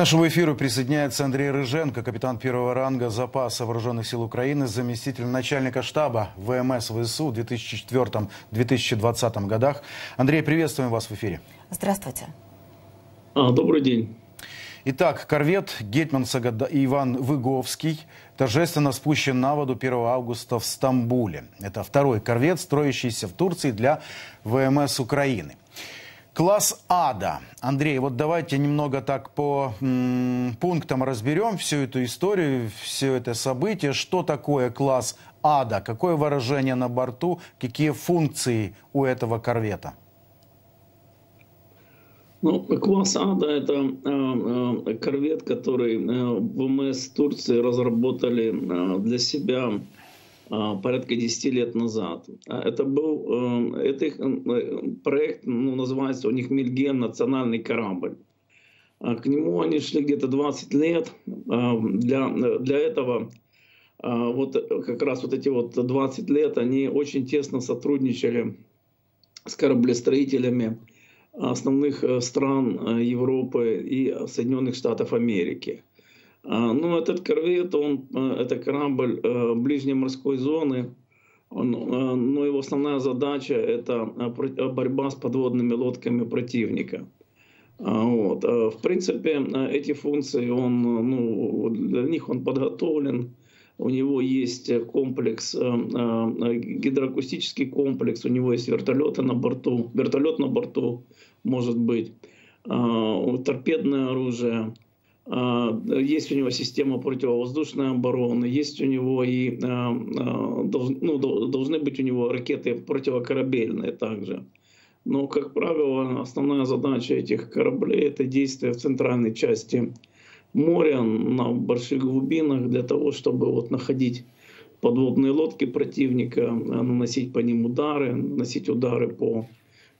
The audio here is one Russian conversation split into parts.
нашему эфиру присоединяется Андрей Рыженко, капитан первого ранга запаса вооруженных сил Украины, заместитель начальника штаба ВМС ВСУ в 2004-2020 годах. Андрей, приветствуем вас в эфире. Здравствуйте. А, добрый день. Итак, корвет Гетман Сагада Иван Выговский торжественно спущен на воду 1 августа в Стамбуле. Это второй корвет, строящийся в Турции для ВМС Украины. Класс Ада. Андрей, вот давайте немного так по пунктам разберем всю эту историю, все это событие. Что такое класс Ада? Какое выражение на борту? Какие функции у этого корвета? Ну, класс Ада – это э, э, корвет, который э, ВМС Турции разработали э, для себя порядка 10 лет назад. А, это был эм, это их э, проект, ну, называется у них Мильген, национальный корабль. А, к нему они шли где-то 20 лет. Для, для этого вот как раз вот эти вот 20 лет они очень тесно сотрудничали с кораблестроителями основных э, стран э, Европы и Соединенных Штатов Америки. А, ну, этот корвет, он, э, это корабль э, ближней морской зоны, он, э, но его основная задача – это борьба с подводными лодками противника. А, вот. В принципе, эти функции, он, ну, для них он подготовлен. У него есть комплекс, гидроакустический комплекс, у него есть вертолеты на борту, вертолет на борту может быть, а, торпедное оружие – есть у него система противовоздушной обороны, есть у него и а, а, ну, должны быть у него ракеты противокорабельные также. Но, как правило, основная задача этих кораблей – это действие в центральной части моря на больших глубинах для того, чтобы вот находить подводные лодки противника, наносить по ним удары, наносить удары по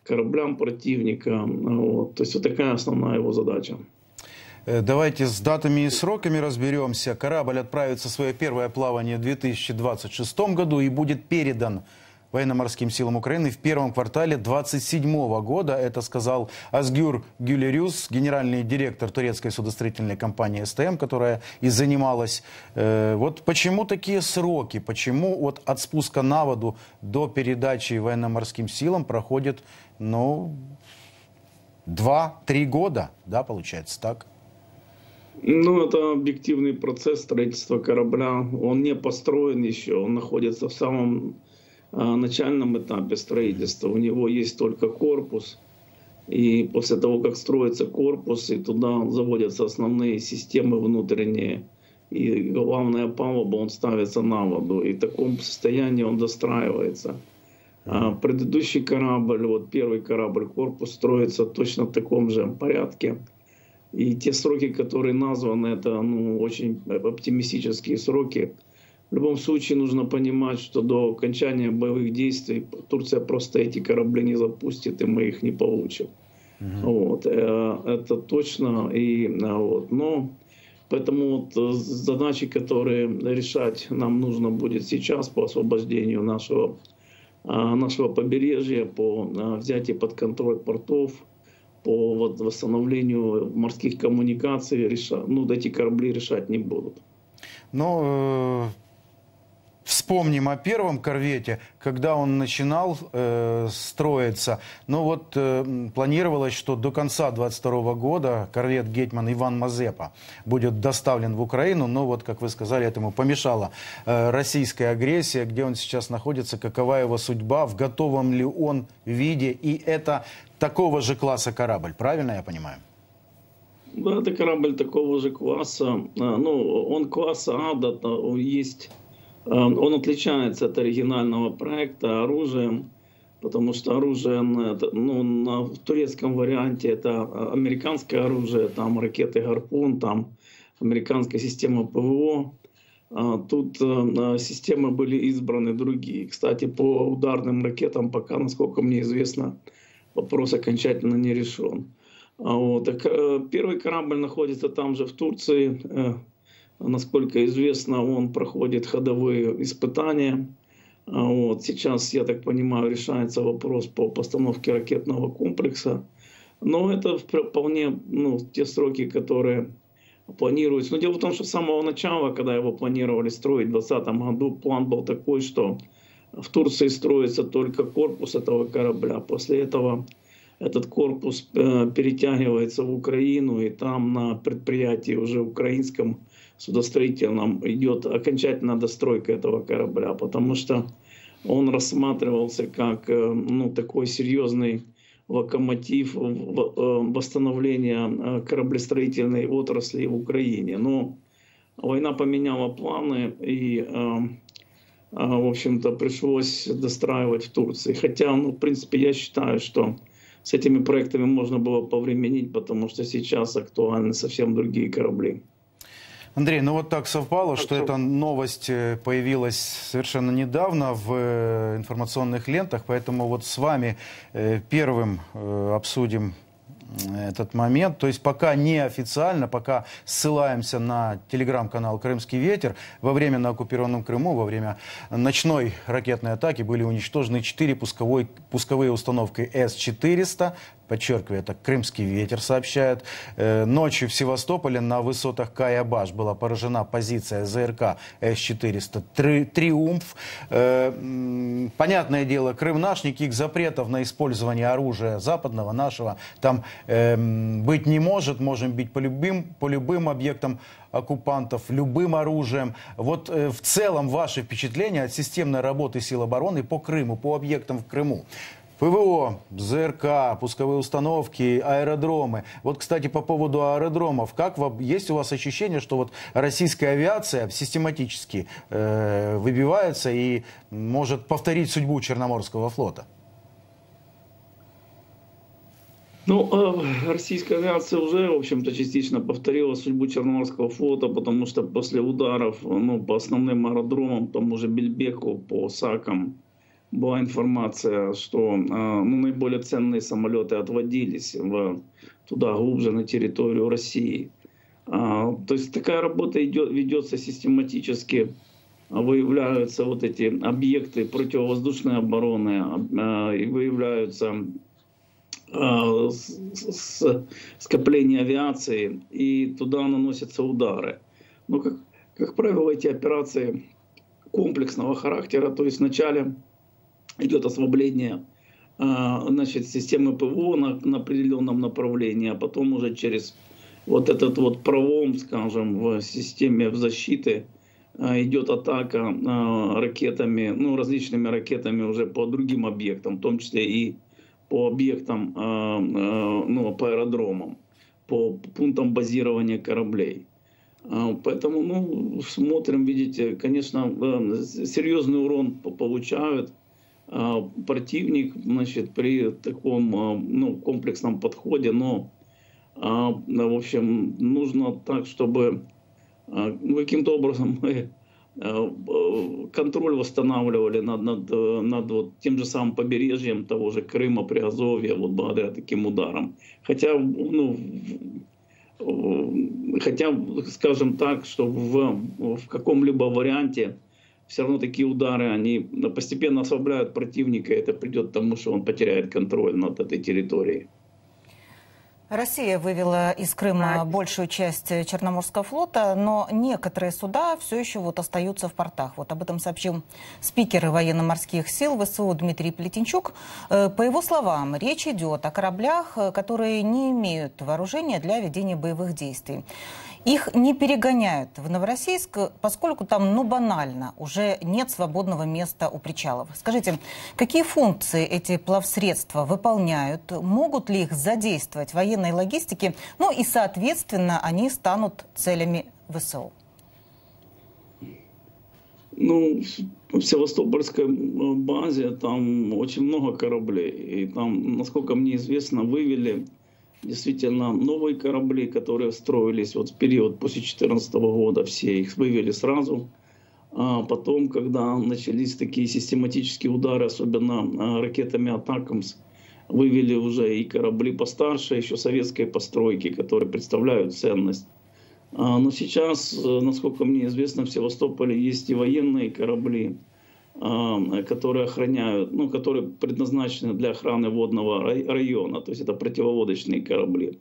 кораблям противника. Вот. То есть вот такая основная его задача. Э, давайте с датами и сроками разберемся. Корабль отправится в свое первое плавание в 2026 году и будет передан военно-морским силам Украины в первом квартале 2027 года. Это сказал Азгюр Гюлерюс, генеральный директор турецкой судостроительной компании СТМ, которая и занималась. Э, вот почему такие сроки? Почему вот от спуска на воду до передачи военно-морским силам проходит, ну, два-три года, да, получается так? Ну, это объективный процесс строительства корабля. Он не построен еще, он находится в самом а, начальном этапе строительства. У него есть только корпус. И после того, как строится корпус, и туда заводятся основные системы внутренние, и главная палуба, он ставится на воду. И в таком состоянии он достраивается. А предыдущий корабль, вот первый корабль, корпус строится точно в таком же порядке. И те сроки, которые названы, это ну, очень оптимистические сроки. В любом случае нужно понимать, что до окончания боевых действий Турция просто эти корабли не запустит, и мы их не получим. Угу. Вот, э, это точно. И, э, вот, но поэтому вот э, задачи, которые решать нам нужно будет сейчас по освобождению нашего, нашего побережья, по взятию под контроль портов – по вот, восстановлению морских коммуникаций реша, ну, эти корабли решать не будут. Но э, вспомним о первом корвете, когда он начинал э, строиться. Ну вот э, планировалось, что до конца 22 года корвет Гетман Иван Мазепа будет доставлен в Украину. Но вот, как вы сказали, этому помешала э, российская агрессия. Где он сейчас находится, какова его судьба, в готовом ли он виде. И это такого же класса корабль, правильно я понимаю? Да, это корабль такого же класса. А, ну, он класса Ада, есть... А, он отличается от оригинального проекта оружием, потому что оружие ну, на, в турецком варианте это американское оружие, там ракеты «Гарпун», там американская система ПВО. А, тут системы были избраны другие. Кстати, по ударным ракетам пока, насколько мне известно, вопрос окончательно не решен. А вот. Э, первый корабль находится там же, в Турции. Насколько известно, он проходит ходовые испытания. А вот. Сейчас, я так понимаю, решается вопрос по постановке ракетного комплекса. Но это вполне ну, те сроки, которые планируется. Но дело в том, что с самого начала, когда его планировали строить в 2020 году, план был такой, что в Турции строится только корпус этого корабля. После этого этот корпус э, перетягивается в Украину, и там на предприятии уже украинском судостроительном идет окончательная достройка этого корабля, потому что он рассматривался как э, ну, такой серьезный локомотив э, восстановления кораблестроительной отрасли в Украине. Но война поменяла планы, и в общем-то, пришлось достраивать в Турции. Хотя, ну, в принципе, я считаю, что с этими проектами можно было повременить, потому что сейчас актуальны совсем другие корабли. Андрей, ну вот так совпало, что эта новость э, появилась совершенно недавно в э, информационных лентах, поэтому вот с вами э, первым обсудим этот момент. То есть пока неофициально, пока ссылаемся на телеграм-канал «Крымский ветер», во время на оккупированном Крыму, во время ночной ракетной атаки были уничтожены четыре пусковой, пусковые установки С-400, подчеркиваю, это «Крымский ветер» сообщает. Э, ночью в Севастополе на высотах Каябаш была поражена позиция ЗРК С-400 «Триумф». Э, понятное дело, Крым наш, никаких запретов на использование оружия западного, нашего, там эм, быть не может. Можем бить по любым, по любым объектам оккупантов, любым оружием. Вот э, в целом ваши впечатления от системной работы сил обороны по Крыму, по объектам в Крыму? ПВО, ЗРК, пусковые установки, аэродромы. Вот, кстати, по поводу аэродромов. Как вам, есть у вас ощущение, что вот российская авиация систематически э, выбивается и может повторить судьбу Черноморского флота? Ну, э, российская авиация уже, в общем-то, частично повторила судьбу Черноморского флота, потому что после ударов ну, по основным аэродромам, тому же Бельбеку, по САКам, была информация, что ну, наиболее ценные самолеты отводились в, туда глубже на территорию России. То есть такая работа идет, ведется систематически, выявляются вот эти объекты противовоздушной обороны, выявляются скопления авиации, и туда наносятся удары. Но, как, как правило, эти операции комплексного характера, то есть вначале идет ослабление а, значит, системы ПВО на, на определенном направлении, а потом уже через вот этот вот пролом, скажем, в системе защиты а, идет атака а, ракетами, ну, различными ракетами уже по другим объектам, в том числе и по объектам, ну, по аэродромам, по пунктам базирования кораблей. Поэтому, ну, смотрим, видите, конечно, серьезный урон получают противник значит, при таком а, ну, комплексном подходе, но а, в общем, нужно так, чтобы каким-то образом мы контроль восстанавливали над, над, над вот тем же самым побережьем того же Крыма, Приазовья, вот благодаря таким ударам. Хотя, ну, хотя, скажем так, что в, в каком-либо варианте все равно такие удары, они постепенно ослабляют противника, и это придет к тому, что он потеряет контроль над этой территорией. Россия вывела из Крыма большую часть Черноморского флота, но некоторые суда все еще вот остаются в портах. Вот об этом сообщил спикер военно-морских сил ВСУ Дмитрий Плетенчук. Э, по его словам, речь идет о кораблях, которые не имеют вооружения для ведения боевых действий. Их не перегоняют в Новороссийск, поскольку там, ну, банально, уже нет свободного места у причалов. Скажите, какие функции эти плавсредства выполняют? Могут ли их задействовать военной логистике? Ну и, соответственно, они станут целями ВСУ. Ну, в Севастопольской базе там очень много кораблей. И там, насколько мне известно, вывели действительно новые корабли, которые строились вот в период после 2014 года, все их вывели сразу. А потом, когда начались такие систематические удары, особенно а, ракетами «Атакамс», вывели уже и корабли постарше, еще советской постройки, которые представляют ценность. А, но сейчас, э, насколько мне известно, в Севастополе есть и военные корабли, которые охраняют, ну, которые предназначены для охраны водного района, то есть это противоводочные корабли.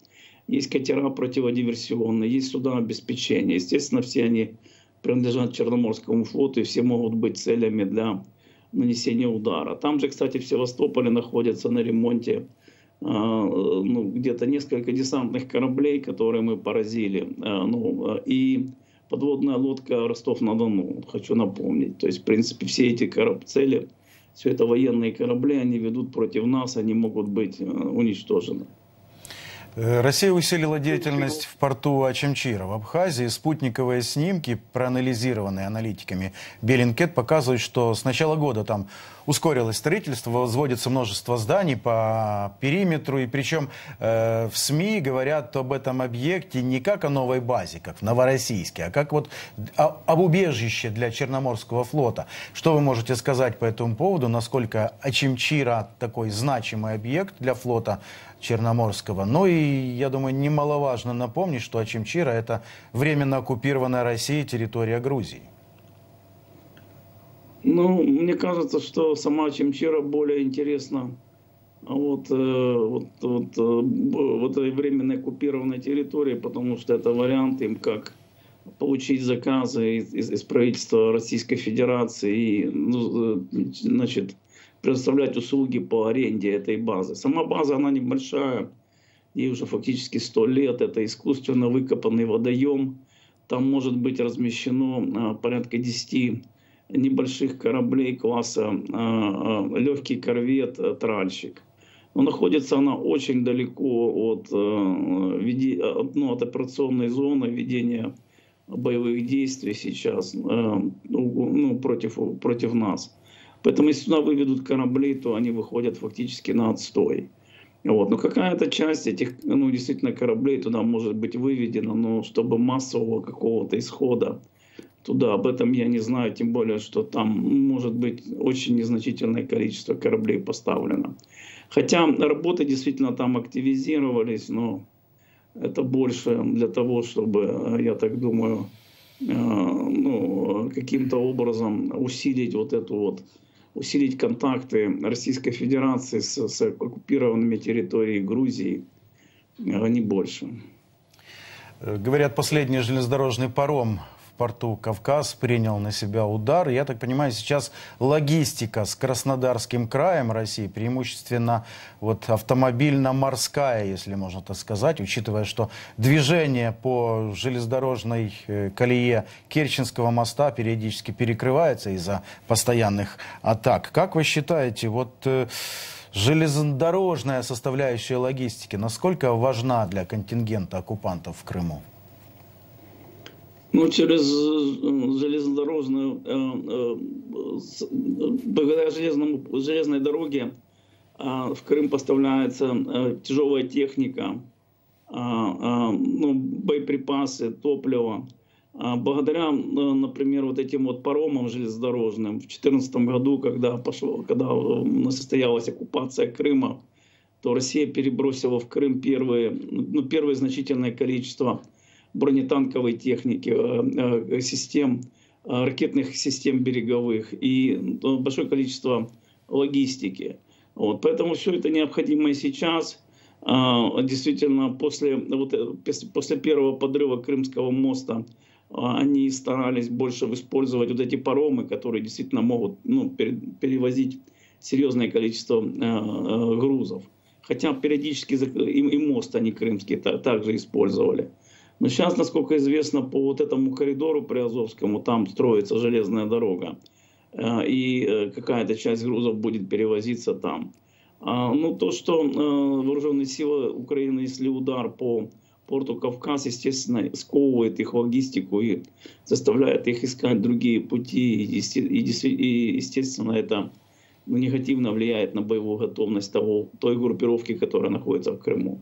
есть катера противодиверсионные, есть суда обеспечения. Естественно, все они принадлежат Черноморскому флоту и все могут быть целями для нанесения удара. Там же, кстати, в Севастополе находятся на ремонте а, ну, где-то несколько десантных кораблей, которые мы поразили. А, ну, и подводная лодка Ростов-на-Дону, хочу напомнить. То есть, в принципе, все эти кораб цели, все это военные корабли, они ведут против нас, они могут быть уничтожены. Э, Россия усилила деятельность в порту Ачамчира в Абхазии. Спутниковые снимки, проанализированные аналитиками Беллинкет, показывают, что с начала года там ускорилось строительство, возводится множество зданий по периметру. И причем э, в СМИ говорят об этом объекте не как о новой базе, как в Новороссийске, а как вот о, об убежище для Черноморского флота. Что вы можете сказать по этому поводу? Насколько Ачимчира такой значимый объект для флота Черноморского? Ну и, я думаю, немаловажно напомнить, что Ачимчира – это временно оккупированная Россией территория Грузии. Ну, мне кажется, что сама Чемчира более интересна а вот, э, вот, вот, э, вот этой временно оккупированной территории, потому что это вариант им как получить заказы из, из, из правительства Российской Федерации и ну, э, значит, предоставлять услуги по аренде этой базы. Сама база, она небольшая, ей уже фактически 100 лет, это искусственно выкопанный водоем, там может быть размещено порядка 10 небольших кораблей класса а, легкий корвет э, тральщик. Но находится она очень далеко от, э, ну, от операционной зоны ведения боевых действий сейчас э, ну, против, против нас. Поэтому если сюда выведут корабли, то они выходят фактически на отстой. Вот. Но какая-то часть этих ну, действительно кораблей туда может быть выведена, но чтобы массового какого-то исхода туда. Об этом я не знаю, тем более, что там может быть очень незначительное количество кораблей поставлено. Хотя работы действительно там активизировались, но это больше для того, чтобы, я так думаю, э, ну, каким-то образом усилить вот эту вот усилить контакты Российской Федерации с, с оккупированными территориями Грузии, а не больше. Говорят, последний железнодорожный паром порту Кавказ принял на себя удар. Я так понимаю, сейчас логистика с Краснодарским краем России, преимущественно вот автомобильно-морская, если можно так сказать, учитывая, что движение по железнодорожной э, колее Керченского моста периодически перекрывается из-за постоянных атак. Как вы считаете, вот э, железнодорожная составляющая логистики, насколько важна для контингента оккупантов в Крыму? Ну, через э, железнодорожную, э, э, благодаря железному, железной дороге в Крым поставляется тяжелая техника, ну, боеприпасы, топливо. Благодаря, например, вот этим вот паромам железнодорожным в 2014 году, когда, пошло, когда состоялась оккупация Крыма, то Россия перебросила в Крым первые, ну, первое значительное количество бронетанковой техники, э, э, систем, э, ракетных систем береговых и большое количество логистики. Вот, поэтому все это необходимо сейчас. Действительно, после, вот, после первого подрыва Крымского моста они старались больше использовать вот эти паромы, которые действительно могут ну, перевозить серьезное количество грузов. Хотя периодически и, мост они крымские также использовали. Но сейчас, насколько известно, по вот этому коридору Приазовскому там строится железная дорога. Э, и э, какая-то часть грузов будет перевозиться там. А, ну, то, что э, вооруженные силы Украины несли удар по порту Кавказ, естественно, сковывает их логистику и заставляет их искать другие пути. И, естественно, это негативно влияет на боевую готовность того, той группировки, которая находится в Крыму.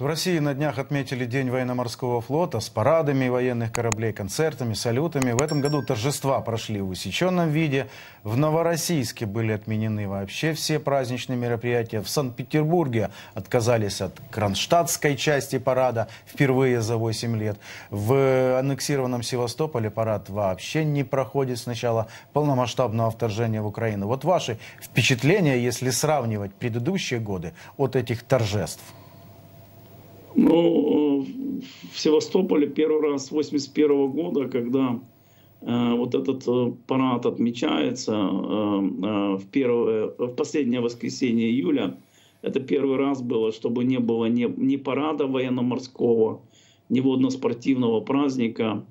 В России на днях отметили День военно-морского флота с парадами военных кораблей, концертами, салютами. В этом году торжества прошли в усеченном виде. В Новороссийске были отменены вообще все праздничные мероприятия. В Санкт-Петербурге отказались от кронштадтской части парада впервые за 8 лет. В аннексированном Севастополе парад вообще не проходит с начала полномасштабного вторжения в Украину. Вот ваши впечатления, если сравнивать предыдущие годы от этих торжеств? Ну, в Севастополе первый раз с 81 года, когда э, вот этот э, парад отмечается э, э, в, первое, в последнее воскресенье июля, это первый раз было, чтобы не было ни, ни парада военно-морского, ни водно-спортивного праздника,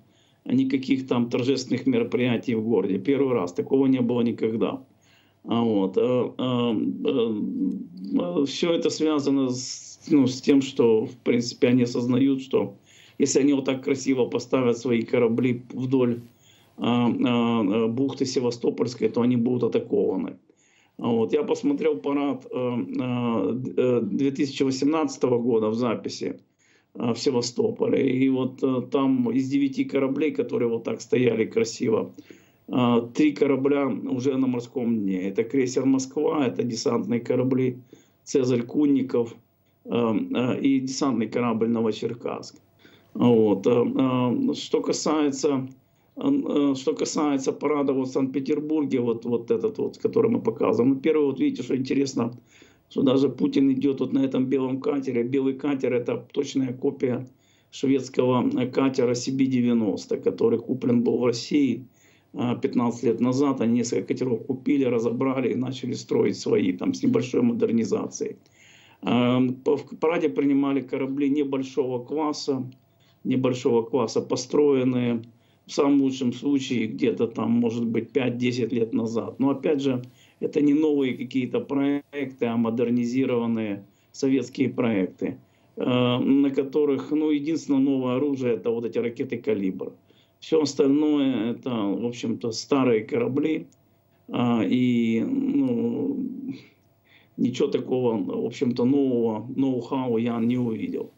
никаких там торжественных мероприятий в городе. Первый раз. Такого не было никогда. А вот. Э, э, Все это связано с, ну, с тем, что, в принципе, они осознают, что если они вот так красиво поставят свои корабли вдоль бухты Севастопольской, то они будут атакованы. Вот. Я посмотрел парад 2018 года в записи в Севастополе. И вот там из девяти кораблей, которые вот так стояли красиво, три корабля уже на морском дне. Это крейсер «Москва», это десантные корабли «Цезарь Кунников» и десантный корабль «Новочеркасск». Вот. Что касается Э, что касается парада вот в Санкт-Петербурге, вот, вот этот вот, который мы показываем. Ну, первый, вот видите, что интересно, что даже Путин идет вот на этом белом катере. Белый катер это точная копия шведского катера CB-90, который куплен был в России 15 лет назад. Они несколько катеров купили, разобрали и начали строить свои, там, с небольшой модернизацией. В параде принимали корабли небольшого класса, небольшого класса, построенные в самом лучшем случае где-то там, может быть, 5-10 лет назад. Но опять же, это не новые какие-то проекты, а модернизированные советские проекты, э, на которых, ну, единственное новое оружие это вот эти ракеты «Калибр». Все остальное это, в общем-то, старые корабли, а, и ну, ничего такого, в общем-то, нового ноу-хау я не увидел.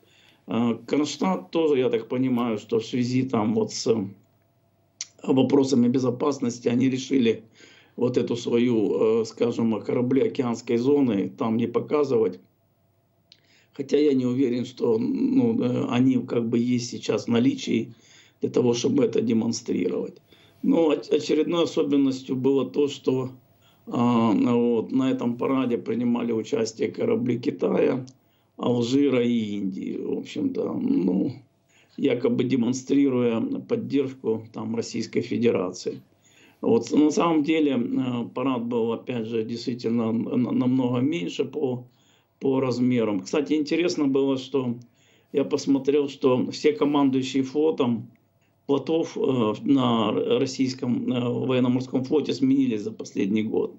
А, Кронштадт тоже, я так понимаю, что в связи там вот с вопросами безопасности они решили вот эту свою, э, скажем, корабли океанской зоны там не показывать. Хотя я не уверен, что ну, э, они как бы есть сейчас в наличии для того, чтобы это демонстрировать. Но очередной особенностью было то, что вот, на этом параде принимали участие корабли Китая, Алжира и Индии. В общем-то, ну, якобы демонстрируя поддержку там, Российской Федерации. Вот. На самом деле э, парад был, опять же, действительно намного меньше по, по размерам. Кстати, интересно было, что я посмотрел, что все командующие флотом флотов э, на российском э, военно-морском флоте сменились за последний год.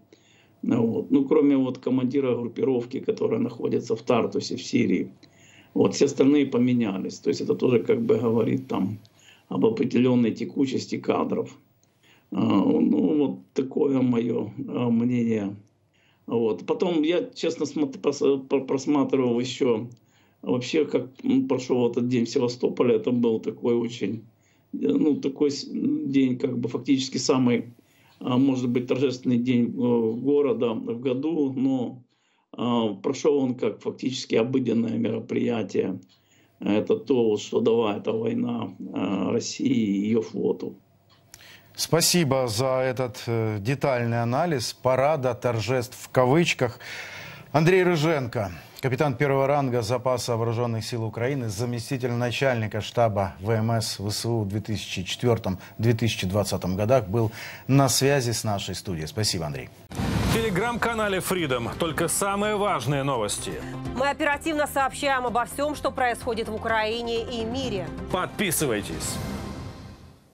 Вот. Ну, кроме вот командира группировки, которая находится в Тартусе, в Сирии. Вот, все остальные поменялись. То есть это тоже как бы говорит там об определенной текучести кадров. А, ну, вот такое мое мнение. Вот. Потом я, честно, просматривал еще вообще, как прошел этот день в Севастополе. Это был такой очень, ну, такой день, как бы фактически самый, а, может быть, торжественный день э, города в году, но а, прошел он как фактически обыденное мероприятие. Это то, что дала эта война а, России и ее флоту. Спасибо за этот э, детальный анализ парада торжеств в кавычках. Андрей Рыженко, капитан первого ранга запаса вооруженных сил Украины, заместитель начальника штаба ВМС ВСУ в 2004-2020 годах, был на связи с нашей студией. Спасибо, Андрей. В телеграм-канале Freedom только самые важные новости. Мы оперативно сообщаем обо всем, что происходит в Украине и мире. Подписывайтесь.